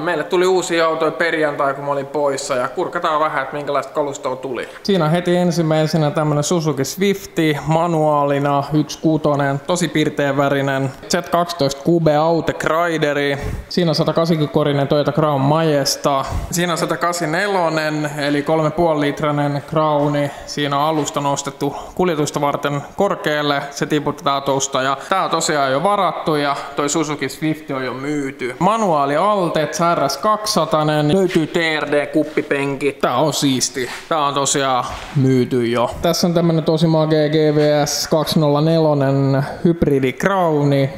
Meille tuli uusi auto perjantai, kun mä olin poissa ja kurkataan vähän, että minkälaista kalustoa tuli. Siinä heti ensimmäisenä tämmönen Suzuki Swifti manuaalina 1.6, tosi pirteen värinen Z12 Cube Aute Grideri. Siinä 180-korinen Toyota Crown Majesta. Siinä 184, eli 3,5 litrainen Crowni. Siinä on alusta nostettu kuljetusta varten korkealle, se tiputetaan tuosta ja tää on tosiaan jo varattu ja toi Suzuki Swifti on jo myyty. Manuaali Altet RS 200, löytyy TRD-kuppipenki. Tää on siisti. Tää on tosiaan myyty jo. Tässä on tämmönen tosi magee GVS 204 hybridi Crowni,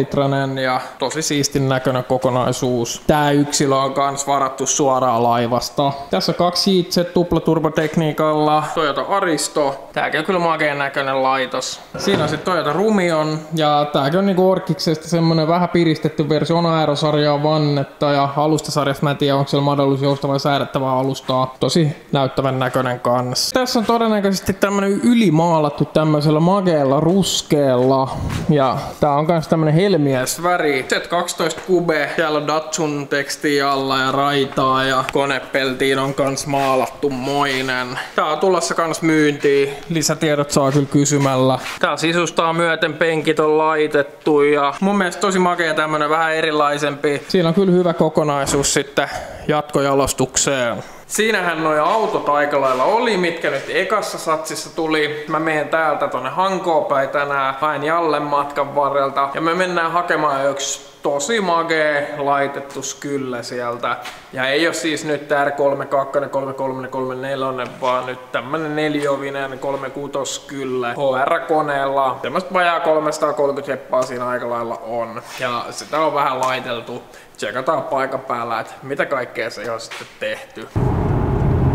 3,5 litranen ja tosi siistin näköinen kokonaisuus. Tää yksilö on kans varattu suoraan laivasta. Tässä kaksi itse tuplaturbotekniikalla, Toyota Aristo. Tääkin on kyllä mageen näköinen laitos. Siinä on sitten Toyota Rumion ja tääkin on niinku Orkiksesta semmonen vähän piristetty versio on aerosarjaa vannet alustaa ja alustasarjasta mä en tiedä onko siellä mahdollisuus joustavaa säädettävää alustaa. Tosi näyttävän näköinen kanssa. Tässä on todennäköisesti tämmönen ylimaalattu tämmöisellä mageella ruskeella ja tää on kans tämmönen helmiäsväri. Z12 Cube, täällä on Datsun teksti alla ja raitaa ja konepeltiin on kans maalattu moinen. Tää on tulossa kans myyntiin. Lisätiedot saa kyllä kysymällä. Täällä sisustaa myöten penkit on laitettu ja mun mielestä tosi makea tämmönen vähän erilaisempi. Siinä on kyllä hyvä kokonaisuus sitten jatkojalostukseen. Siinähän noin autot aika lailla oli, mitkä nyt ekassa satsissa tuli. Mä menen täältä tonne Hankoon päin tänään, haen Jallen matkan varrelta. Ja me mennään hakemaan yksi tosi magee laitettu skylle sieltä. Ja ei ole siis nyt tää R32, 33, 34, vaan nyt tämmönen neliovinen 36 skylle HR-koneella. Tämmöstä vajaa 330 heppaa siinä aika lailla on. Ja sitä on vähän laiteltu. Tsekataan paikan päällä, että mitä kaikkea se on sitten tehty.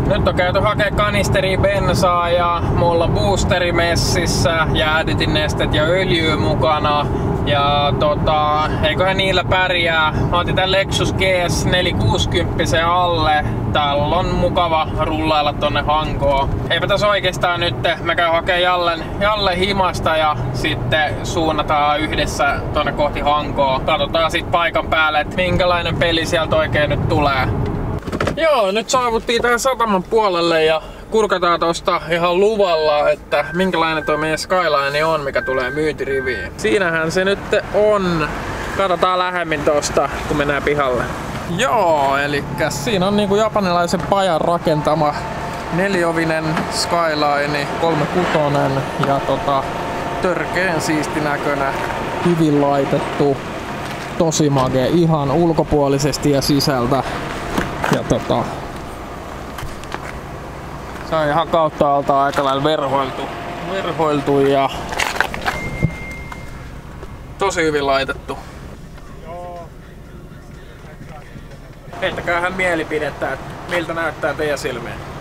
Nyt on käyty hakea kanisteri bensaa ja mulla boosteri messissä, jäädytin nestet ja öljyä mukana. Ja tota, eiköhän niillä pärjää. Mä otin tän Lexus GS 460 alle. Täällä on mukava rullailla tonne Hankoon. Eipä tässä oikeastaan nyt. Mä käyn hakemaan Jallen, Jalle himasta ja sitten suunnataan yhdessä tonne kohti Hankoa. Katsotaan sit paikan päälle, että minkälainen peli sieltä oikein nyt tulee. Joo, nyt saavuttiin tähän sataman puolelle ja kurkataan tosta ihan luvalla, että minkälainen tuo meidän Skyline on, mikä tulee myyntiriviin. Siinähän se nyt on. Katsotaan lähemmin tosta, kun mennään pihalle. Joo, eli siinä on niinku japanilaisen pajan rakentama neliovinen Skyline 36 ja tota, törkeen siisti näkönä, hyvin laitettu, tosi mage ihan ulkopuolisesti ja sisältä. Ja tota, ihan kautta alta aika lailla verhoiltu, verhoiltu ja tosi hyvin laitettu. Heittäkäähän mielipidettä, että miltä näyttää teidän silmeen.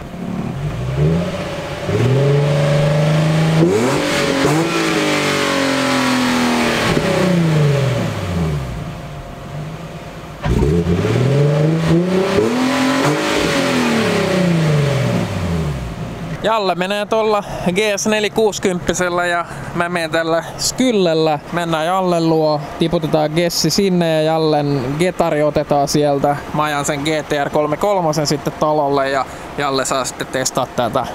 Jalle menee tuolla GS460 ja mä menen tällä Skyllellä. Mennään Jalle luo, tiputetaan Gessi sinne ja Jallen Getari otetaan sieltä. Mä ajan sen GTR 33 sitten talolle ja Jalle saa sitten testaa tätä.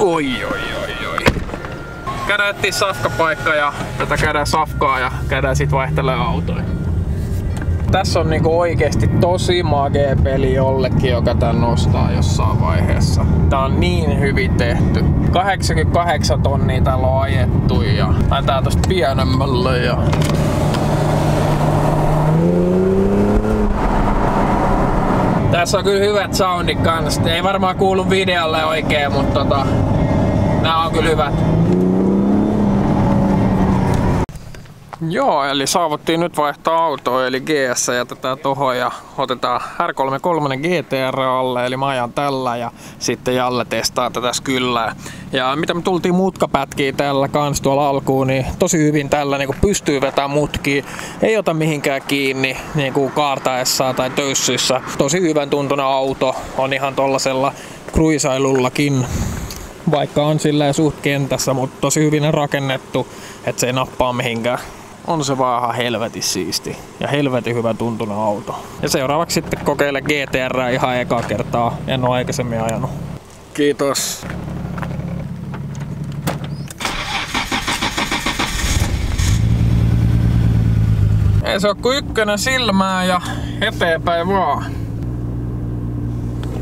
Oi oi oi oi. Käydään etsiä safkapaikka ja tätä käydään safkaa ja käydään sit vaihtelee autoja tässä on niinku oikeesti tosi magee peli jollekin, joka tän nostaa jossain vaiheessa. Tää on niin hyvin tehty. 88 tonnia täällä on ajettu ja laitetaan tosta pienemmälle ja tässä on kyllä hyvät soundit kanssa. Ei varmaan kuulu videolle oikein, mutta tota, nämä on kyllä hyvät. Joo, eli saavuttiin nyt vaihtaa autoa, eli GS jätetään tohon ja otetaan R33 GTR alle, eli mä ajan tällä ja sitten Jalle testaa tätä kyllä. Ja mitä me tultiin mutkapätkiä tällä kans tuolla alkuun, niin tosi hyvin tällä niin pystyy vetämään mutkia. Ei ota mihinkään kiinni niin kuin kaartaessa tai töyssyissä. Tosi hyvän tuntunen auto on ihan tollasella kruisailullakin vaikka on silleen suht kentässä, mutta tosi hyvin rakennettu, että se ei nappaa mihinkään. On se vaan ihan helvetin siisti ja helvetin hyvä tuntunut auto. Ja seuraavaksi sitten kokeile GTR ihan eka kertaa. En ole aikaisemmin ajanut. Kiitos. Ei se ole kuin ykkönen silmää ja eteenpäin vaan.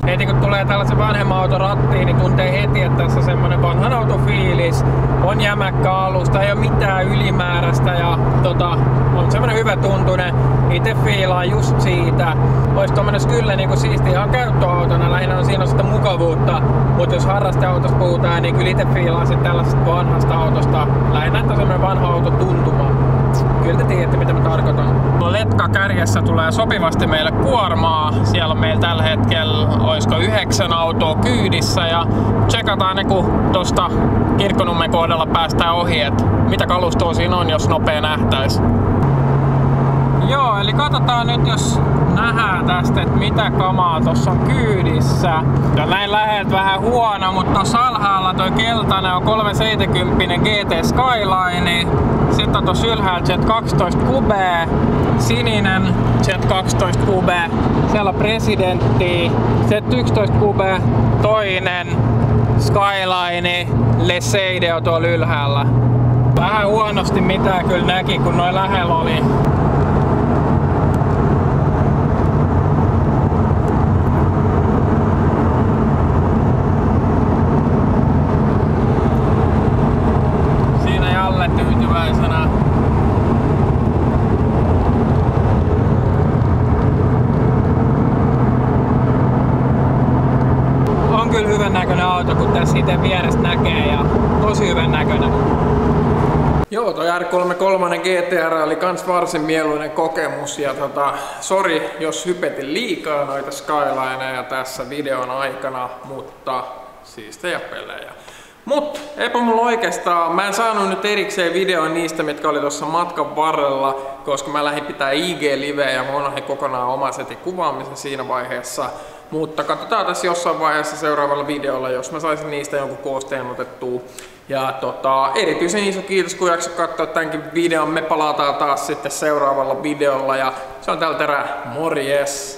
Heti kun tulee tällaisen vanhemman auton rattiin, niin tuntee heti, että tässä on semmonen vanhan autofiilis. On jämäkkä alusta, ei ole mitään ylimääräistä ja tota, on semmonen hyvä tuntunen. Itse fiilaa just siitä. Olisi tommonen kyllä niinku siisti ihan käyttöautona, lähinnä on siinä sitä mukavuutta. Mutta jos harrasteautosta puhutaan, niin kyllä itse fiilaa sitten tällaisesta vanhasta autosta. Lähinnä, että on semmonen vanha auto tuntuma. Kyllä te tiedätte mitä mä tarkoitan. Letka kärjessä tulee sopivasti meille kuormaa. Siellä on meillä tällä hetkellä, oisko yhdeksän autoa kyydissä ja tsekataan ne kun tosta Kirkkonummen kohdalla päästään ohi, että mitä kalustoa siinä on, jos nopea nähtäis. Joo, eli katsotaan nyt, jos nähdään tästä, että mitä kamaa tuossa on kyydissä. Ja näin läheltä vähän huono, mutta tuossa alhaalla toi keltainen on 370 GT Skyline. Sitten on tuossa ylhäällä Z12 Cube, sininen Z12 Cube. Siellä on presidentti, Z11 Cube, toinen Skyline, Leseide on tuolla ylhäällä. Vähän huonosti mitä kyllä näki, kun noin lähellä oli itse vierestä näkee ja tosi hyvän näköinen. Joo, toi R33 GTR oli kans varsin mieluinen kokemus ja tota, sori jos hypetin liikaa noita Skylineja tässä videon aikana, mutta siistejä pelejä. Mut eipä mulla oikeastaan, mä en saanut nyt erikseen videoa niistä, mitkä oli tuossa matkan varrella, koska mä lähdin pitää IG-liveä ja mä unohdin kokonaan oma setin kuvaamisen siinä vaiheessa. Mutta katsotaan tässä jossain vaiheessa seuraavalla videolla, jos mä saisin niistä jonkun koosteen otettua. Ja tota, erityisen iso kiitos kun jakso katsoa tämänkin videon. Me palataan taas sitten seuraavalla videolla ja se on tältä erää. Morjes!